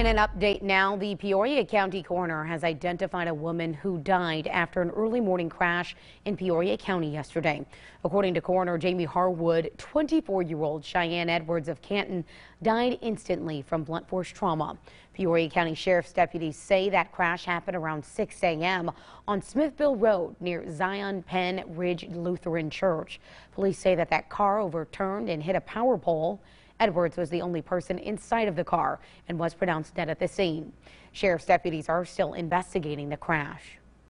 In an update now, the Peoria County coroner has identified a woman who died after an early morning crash in Peoria County yesterday. According to coroner Jamie Harwood, 24-year-old Cheyenne Edwards of Canton died instantly from blunt force trauma. Peoria County Sheriff's deputies say that crash happened around 6 a.m. on Smithville Road near Zion Penn Ridge Lutheran Church. Police say that that car overturned and hit a power pole. Edwards was the only person inside of the car and was pronounced dead at the scene. Sheriff's deputies are still investigating the crash.